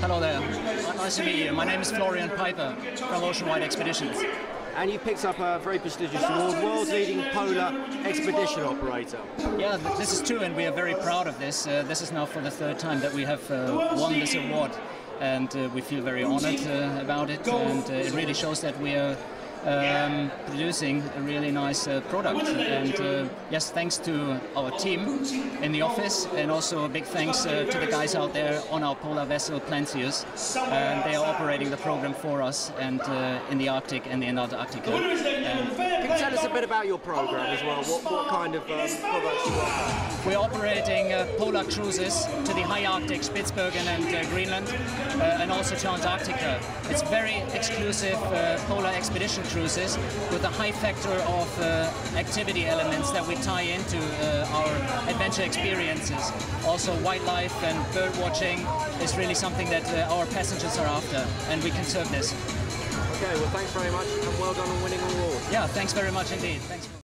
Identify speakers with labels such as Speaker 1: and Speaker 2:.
Speaker 1: Hello there. Nice to meet you. My name is Florian Piper from Oceanwide Expeditions.
Speaker 2: And you picked up a very prestigious award, World's Leading Polar Expedition Operator.
Speaker 1: Yeah, this is true, and we are very proud of this. Uh, this is now for the third time that we have uh, won this award, and uh, we feel very honored uh, about it. And uh, it really shows that we are um, producing a really nice uh, product. And uh, yes, thanks to our team in the office, and also a big thanks uh, to the guys out there on our polar vessel Plancius. And they are operating the program for us, and uh, in the Arctic and in Antarctica. And
Speaker 2: Can you tell us a bit about your program as well? What, what kind of um, products you offer?
Speaker 1: We're operating uh, polar cruises to the high Arctic, Spitsbergen and uh, Greenland, uh, and also to Antarctica. It's very exclusive uh, polar expedition cruises with a high factor of uh, activity elements that we tie into uh, our adventure experiences. Also, wildlife and bird watching is really something that uh, our passengers are after, and we can serve this.
Speaker 2: Okay, well, thanks very much and well done on winning the award.
Speaker 1: Yeah, thanks very much indeed. Thanks.